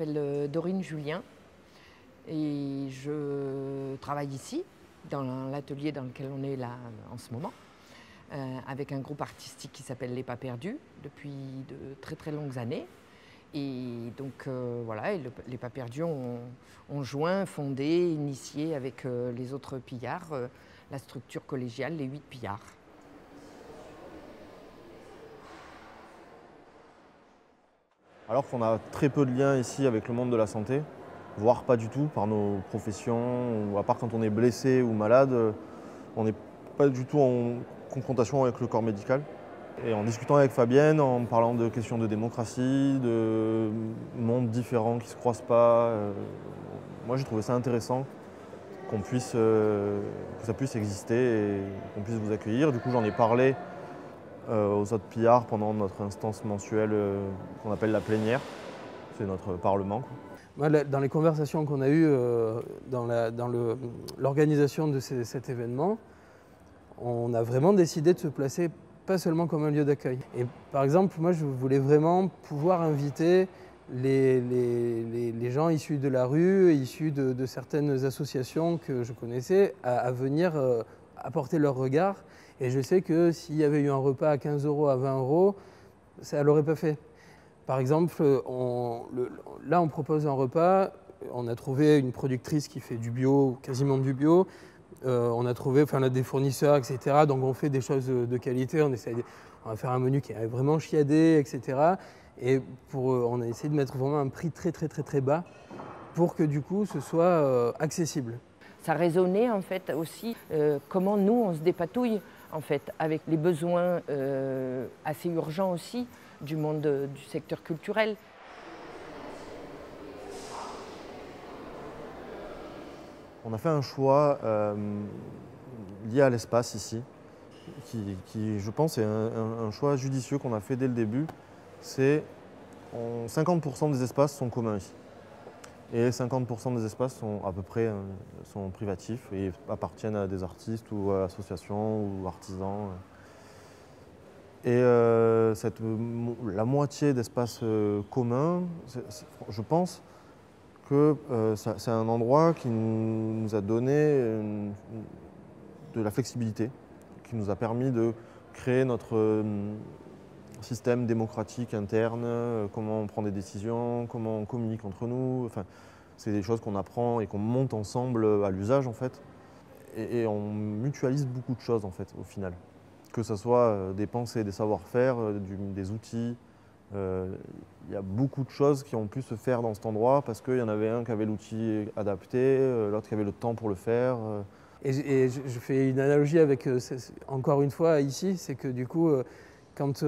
Je m'appelle euh, Dorine Julien et je travaille ici, dans l'atelier dans lequel on est là en ce moment, euh, avec un groupe artistique qui s'appelle Les Pas Perdus depuis de très très longues années. Et donc euh, voilà, les Pas Perdus ont, joint, fondé, initié avec les autres pillards la structure collégiale Les Huit Pillards. Alors qu'on a très peu de liens ici avec le monde de la santé, voire pas du tout par nos professions, ou à part quand on est blessé ou malade, on n'est pas du tout en confrontation avec le corps médical. Et en discutant avec Fabienne, en parlant de questions de démocratie, de mondes différents qui ne se croisent pas, euh, moi j'ai trouvé ça intéressant qu'on puisse, euh, que ça puisse exister et qu'on puisse vous accueillir. Du coup j'en ai parlé euh, aux autres pillards pendant notre instance mensuelle euh, qu'on appelle la plénière. C'est notre parlement. dans les conversations qu'on a eues euh, dans l'organisation de cet événement, on a vraiment décidé de se placer pas seulement comme un lieu d'accueil. Et par exemple, moi, je voulais vraiment pouvoir inviter les, gens issus de la rue, issus de, certaines associations que je connaissais, à, venir apporter leur regard et je sais que s'il y avait eu un repas à 15 euros, à 20 euros, ça ne l'aurait pas fait. Par exemple, là, on propose un repas. On a trouvé une productrice qui fait du bio, quasiment du bio. Euh, on a trouvé enfin, des fournisseurs, etc. Donc on fait des choses de, qualité. On, essaie on va faire un menu qui est vraiment chiadé, etc. Et euh, on a essayé de mettre vraiment un prix très très très très bas pour que du coup ce soit euh, accessible. Ça résonnait en fait aussi comment nous on se dépatouille en fait, avec les besoins euh, assez urgents aussi du monde du secteur culturel. On a fait un choix euh, lié à l'espace ici, qui, je pense est un, choix judicieux qu'on a fait dès le début. C'est 50% des espaces sont communs ici. Et 50% des espaces sont à peu près euh, sont privatifs et appartiennent à des artistes ou à associations ou artisans. Et euh, cette, la moitié d'espaces euh, communs, je pense que c'est un endroit qui nous, a donné de la flexibilité, qui nous a permis de créer notre système démocratique interne, euh, comment on prend des décisions, comment on communique entre nous. Enfin, c'est des choses qu'on apprend et qu'on monte ensemble à l'usage en fait. Et, on mutualise beaucoup de choses en fait au final. Que ce soit euh, des pensées, des savoir-faire, euh, des outils. Il y a beaucoup de choses qui ont pu se faire dans cet endroit parce qu'il y en avait un qui avait l'outil adapté, l'autre qui avait le temps pour le faire. Et, je fais une analogie avec, encore une fois, ici, c'est que du coup, quand,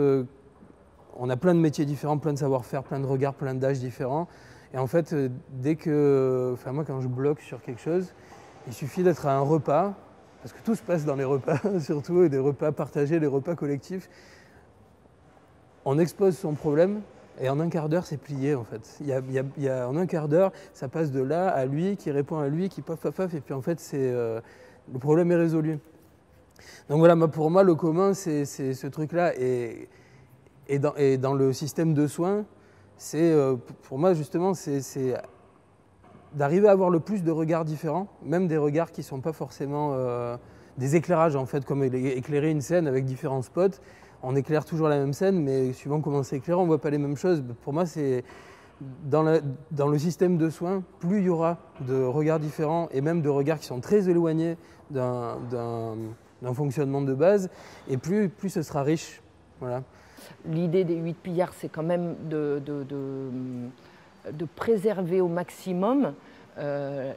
on a plein de métiers différents, plein de savoir-faire, plein de regards, plein d'âges différents. Et en fait, euh, dès que, enfin moi quand je bloque sur quelque chose, il suffit d'être à un repas, parce que tout se passe dans les repas surtout, et des repas partagés, des repas collectifs. On expose son problème, et en un quart d'heure, c'est plié en fait. En un quart d'heure, ça passe de là à lui, qui répond à lui, qui paf paf paf, et puis en fait, euh, le problème est résolu. Donc voilà, pour moi, le commun, c'est ce truc-là. Et, et dans, le système de soins, c'est euh, pour moi justement, c'est d'arriver à avoir le plus de regards différents, même des regards qui ne sont pas forcément euh, des éclairages en fait, comme éclairer une scène avec différents spots. On éclaire toujours la même scène, mais suivant comment c'est éclairé, on ne voit pas les mêmes choses. Pour moi, c'est dans, le système de soins, plus il y aura de regards différents et même de regards qui sont très éloignés d'un fonctionnement de base, et plus, plus ce sera riche. Voilà. L'idée des huit pillards, c'est quand même de, préserver au maximum euh,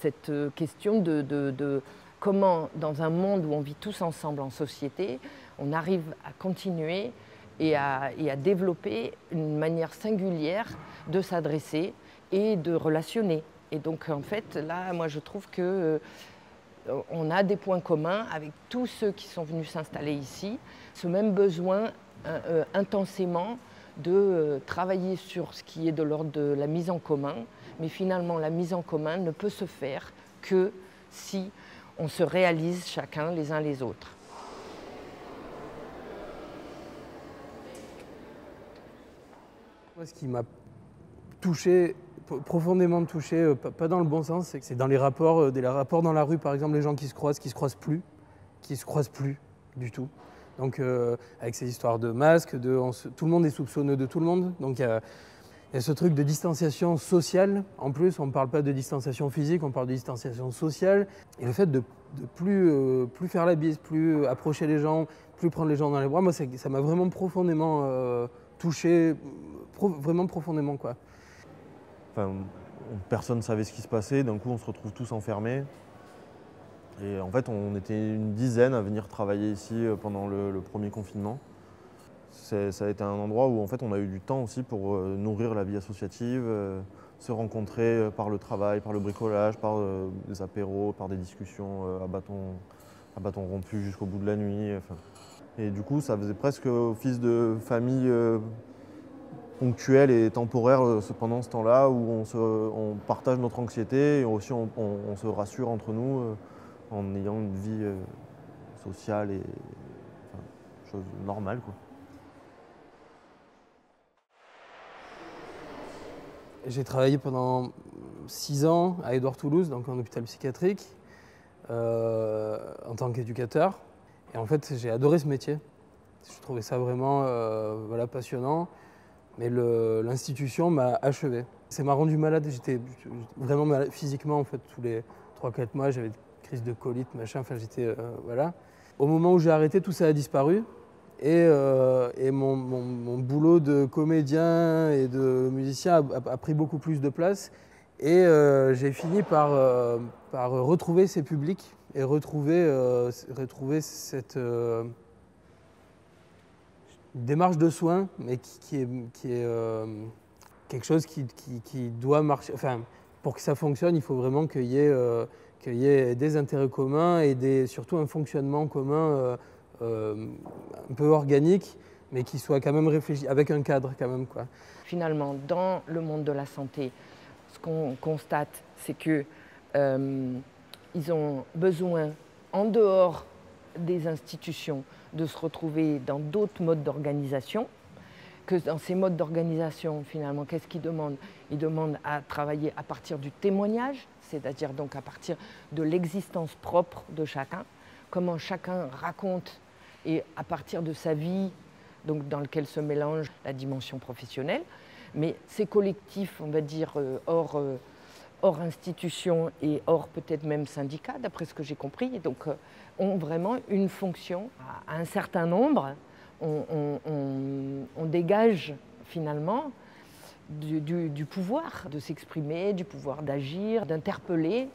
cette, question de, comment, dans un monde où on vit tous ensemble en société, on arrive à continuer et à, développer une manière singulière de s'adresser et de relationner. Et donc, en fait, là, moi, je trouve que euh, on a des points communs avec tous ceux qui sont venus s'installer ici, ce même besoin euh, euh, intensément de euh, travailler sur ce qui est de l'ordre de la mise en commun, mais finalement la mise en commun ne peut se faire que si on se réalise chacun les uns les autres. ce qui m'a touché, profondément touché, pas dans le bon sens, c'est dans les rapports, des rapports dans la rue, par exemple, les gens qui se croisent, qui se croisent plus, qui se croisent plus du tout. Donc avec ces histoires de masques, tout le monde est soupçonneux de tout le monde. Donc il y a, ce truc de distanciation sociale. En plus, on ne parle pas de distanciation physique, on parle de distanciation sociale. Et le fait de, plus, plus faire la bise, plus approcher les gens, plus prendre les gens dans les bras, moi ça m'a vraiment profondément touché, vraiment profondément quoi. Enfin, personne ne savait ce qui se passait, d'un coup on se retrouve tous enfermés. Et en fait, on était une dizaine à venir travailler ici euh, pendant le, premier confinement. Ça a été un endroit où en fait, on a eu du temps aussi pour euh, nourrir la vie associative, euh, se rencontrer par le travail, par le bricolage, par des apéros, par des discussions à bâton, à bâton rompu jusqu'au bout de la nuit. Et du coup, ça faisait presque office de famille ponctuelle et temporaire pendant ce temps-là où on, partage notre anxiété et aussi on se rassure entre nous en ayant une vie euh, sociale et chose normale. Quoi. J'ai travaillé pendant six ans à Édouard Toulouse, donc en hôpital psychiatrique, euh, en tant qu'éducateur. Et en fait, j'ai adoré ce métier. Je trouvais ça vraiment euh, voilà, passionnant. Mais l'institution m'a achevé. Ça m'a rendu malade. J'étais vraiment malade physiquement, en fait, tous les 3-4 mois. J'avais de colite, machin. Enfin, j'étais. Euh, voilà. Au moment où j'ai arrêté, tout ça a disparu. Et, euh, et mon, mon, boulot de comédien et de musicien a, pris beaucoup plus de place. Et euh, j'ai fini par, par retrouver ces publics et retrouver, retrouver cette démarche de soins, mais qui, qui est, qui est quelque chose qui, qui, doit marcher. Enfin, pour que ça fonctionne, il faut vraiment qu'il y ait qu'il y ait des intérêts communs et des, surtout un fonctionnement commun euh, euh, un peu organique, mais qui soit quand même réfléchi, avec un cadre quand même. Quoi. Finalement, dans le monde de la santé, ce qu'on constate, c'est qu'ils euh, ont besoin, en dehors des institutions, de se retrouver dans d'autres modes d'organisation, que dans ces modes d'organisation, finalement, qu'est-ce qu'ils demandent? Ils demandent à travailler à partir du témoignage, c'est-à-dire donc à partir de l'existence propre de chacun, comment chacun raconte et à partir de sa vie, donc dans lequel se mélange la dimension professionnelle, mais ces collectifs, on va dire, euh, hors, euh, hors institution et hors peut-être même syndicat, d'après ce que j'ai compris, donc euh, ont vraiment une fonction. À un certain nombre. Dégage finalement du, pouvoir de s'exprimer, du pouvoir d'agir, d'interpeller